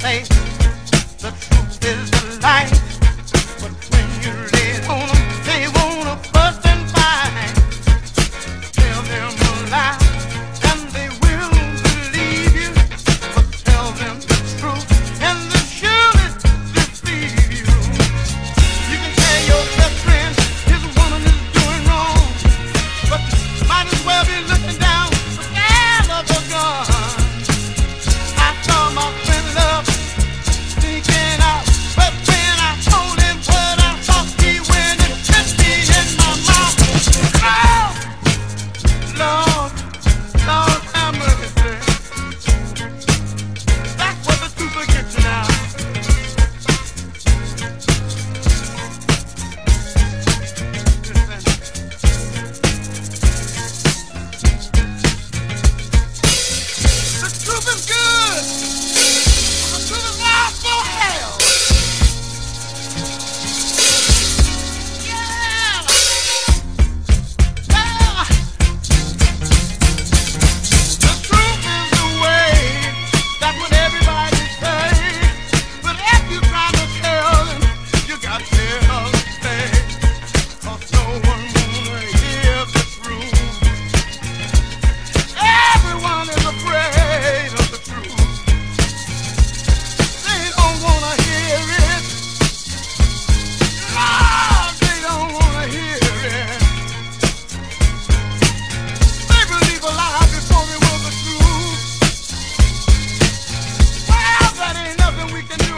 place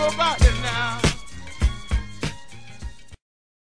Yorùbá